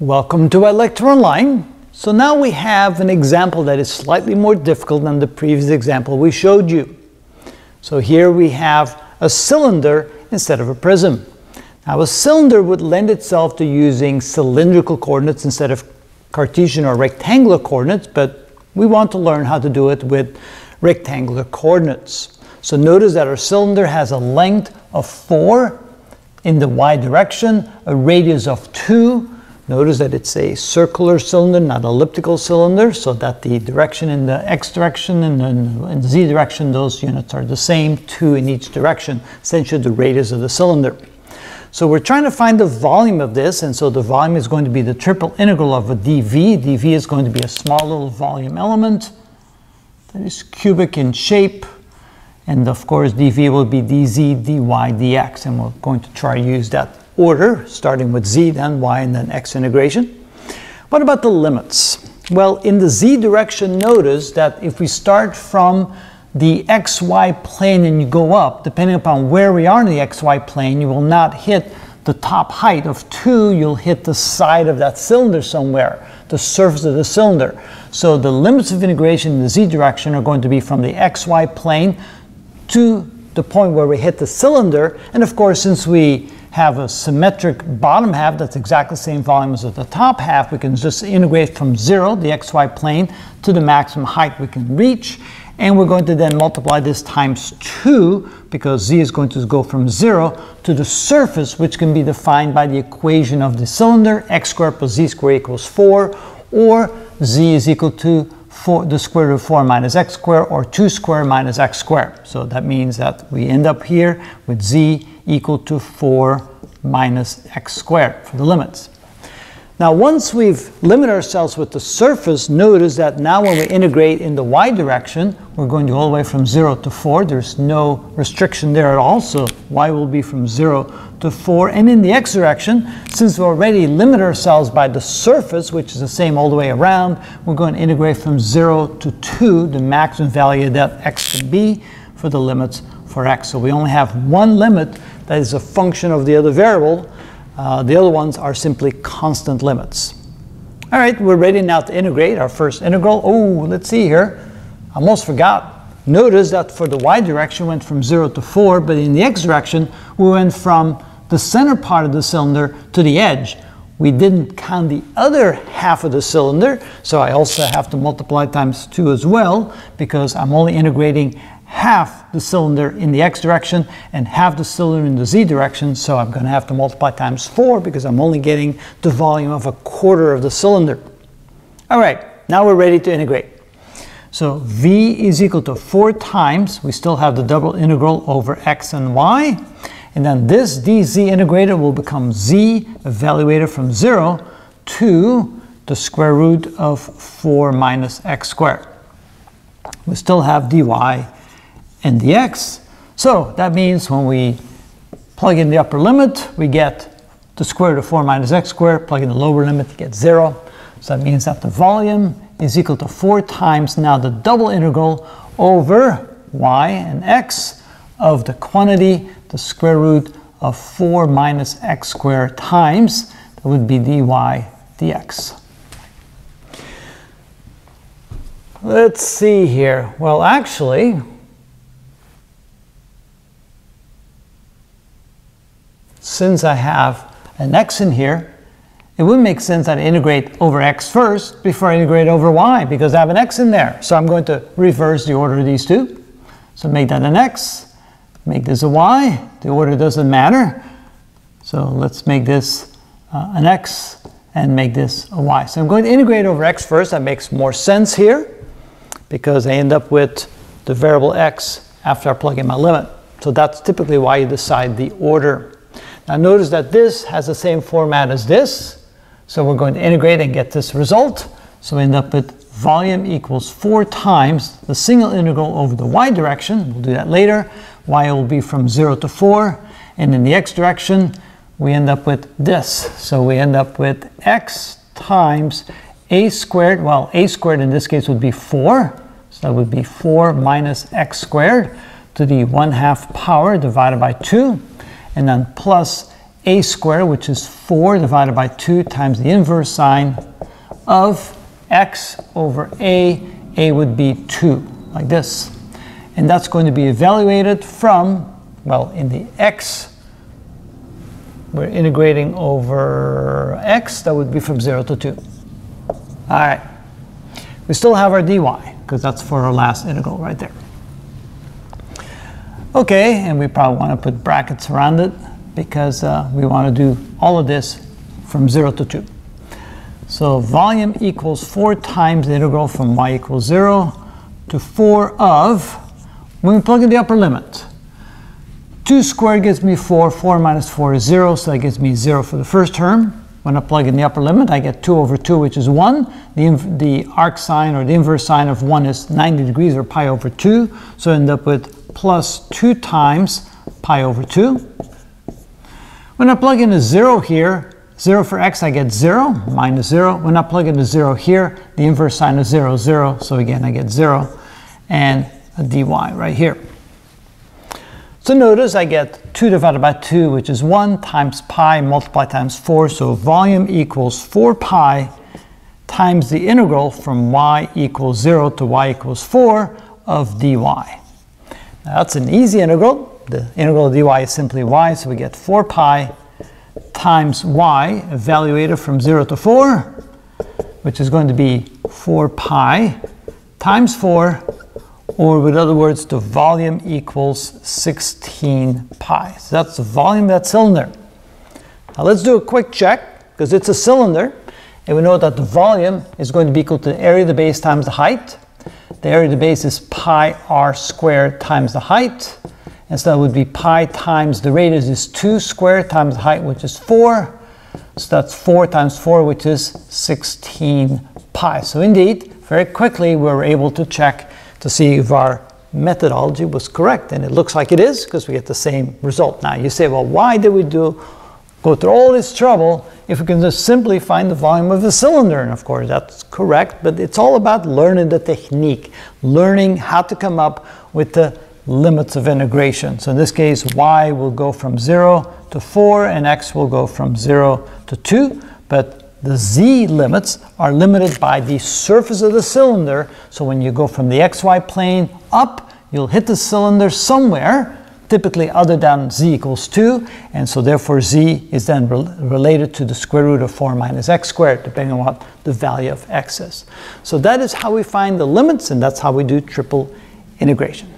Welcome to ilectureonline. So now we have an example that is slightly more difficult than the previous example we showed you. So here we have a cylinder instead of a prism. Now a cylinder would lend itself to using cylindrical coordinates instead of Cartesian or rectangular coordinates, but we want to learn how to do it with rectangular coordinates. So notice that our cylinder has a length of 4 in the y direction, a radius of 2. Notice that it's a circular cylinder, not elliptical cylinder, so that the direction in the x direction and in the z direction, those units are the same, 2 in each direction, essentially the radius of the cylinder. So we're trying to find the volume of this, and so the volume is going to be the triple integral of a dv. dv is going to be a small little volume element that is cubic in shape, and of course, dv will be dz, dy, dx. And we're going to try to use that order, starting with z, then y, and then x integration. What about the limits? Well, in the z direction, notice that if we start from the xy plane and you go up, depending upon where we are in the xy plane, you will not hit the top height of 2, you'll hit the side of that cylinder somewhere, the surface of the cylinder. So the limits of integration in the z direction are going to be from the xy plane to the point where we hit the cylinder. And of course, since we have a symmetric bottom half that's exactly the same volume as the top half, we can just integrate from zero, the xy plane, to the maximum height we can reach. And we're going to then multiply this times 2 because z is going to go from 0 to the surface, which can be defined by the equation of the cylinder, x squared plus z squared equals 4, or z is equal to four, the square root of 4 minus x squared or 2 squared minus x squared. So that means that we end up here with z equal to 4 minus x squared for the limits. Now once we've limited ourselves with the surface, notice that now when we integrate in the y direction, we're going to all the way from 0 to 4. There's no restriction there at all, so y will be from 0 to 4. And in the x direction, since we already limit ourselves by the surface, which is the same all the way around, we're going to integrate from 0 to 2, the maximum value that x can be for the limits for x. So we only have one limit that is a function of the other variable, uh, the other ones are simply constant limits. All right, we're ready now to integrate our first integral. Oh, let's see here. I almost forgot. Notice that for the y direction went from 0 to 4, but in the x direction we went from the center part of the cylinder to the edge. We didn't count the other half of the cylinder, so I also have to multiply times 2 as well, because I'm only integrating half the cylinder in the x direction and half the cylinder in the z direction, so I'm going to have to multiply times 4 because I'm only getting the volume of a quarter of the cylinder. All right, now we're ready to integrate. So v is equal to 4 times, we still have the double integral over x and y, and then this dz integrated will become z evaluated from 0 to the square root of 4 minus x squared. We still have dy and dx. So that means when we plug in the upper limit, we get the square root of 4 minus x squared. Plug in the lower limit, you get 0. So that means that the volume is equal to 4 times now the double integral over y and x of the quantity, the square root of 4 minus x squared times, that would be dy dx. Let's see here. Well, actually, since I have an x in here, it would make sense that I integrate over x first before I integrate over y because I have an x in there. So I'm going to reverse the order of these two. So make that an x, make this a y. The order doesn't matter. So let's make this uh, an x and make this a y. So I'm going to integrate over x first. That makes more sense here because I end up with the variable x after I plug in my limit. So that's typically why you decide the order now notice that this has the same format as this. So we're going to integrate and get this result. So we end up with volume equals 4 times the single integral over the y direction. We'll do that later. y will be from 0 to 4. And in the x direction, we end up with this. So we end up with x times a squared. Well, a squared in this case would be 4. So that would be 4 minus x squared to the 1 half power divided by 2 and then plus a squared, which is 4 divided by 2 times the inverse sine of x over a. a would be 2, like this. And that's going to be evaluated from, well, in the x, we're integrating over x, that would be from 0 to 2. All right. We still have our dy, because that's for our last integral right there. Okay, and we probably want to put brackets around it because uh, we want to do all of this from 0 to 2. So volume equals 4 times the integral from y equals 0 to 4 of, when we plug in the upper limit, 2 squared gives me 4, 4 minus 4 is 0, so that gives me 0 for the first term. When I plug in the upper limit, I get 2 over 2, which is 1. The, the arc sine or the inverse sine of 1 is 90 degrees or pi over 2, so I end up with plus 2 times pi over 2. When I plug in a 0 here, 0 for x, I get 0, minus 0. When I plug in a 0 here, the inverse sine of 0 is 0, so again I get 0, and a dy right here. So notice I get 2 divided by 2, which is 1, times pi multiplied times 4, so volume equals 4 pi times the integral from y equals 0 to y equals 4 of dy. That's an easy integral the integral of dy is simply y, so we get 4 pi times y evaluated from 0 to 4, which is going to be 4 pi times 4, or with other words, the volume equals 16 pi. So that's the volume of that cylinder. Now let's do a quick check, because it's a cylinder, and we know that the volume is going to be equal to the area of the base times the height. The area of the base is pi r squared times the height. And so that would be pi times the radius is 2 squared times the height, which is 4. So that's 4 times 4, which is 16 pi. So indeed, very quickly we were able to check to see if our methodology was correct. And it looks like it is because we get the same result. Now you say, well, why did we do go through all this trouble if we can just simply find the volume of the cylinder? And of course, that's correct, but it's all about learning the technique, learning how to come up with the limits of integration. So in this case, y will go from 0 to 4 and x will go from 0 to 2, but the z limits are limited by the surface of the cylinder. So when you go from the xy plane up, you'll hit the cylinder somewhere, typically other than z equals 2, and so therefore z is then re related to the square root of 4 minus x squared, depending on what the value of x is. So that is how we find the limits, and that's how we do triple integration.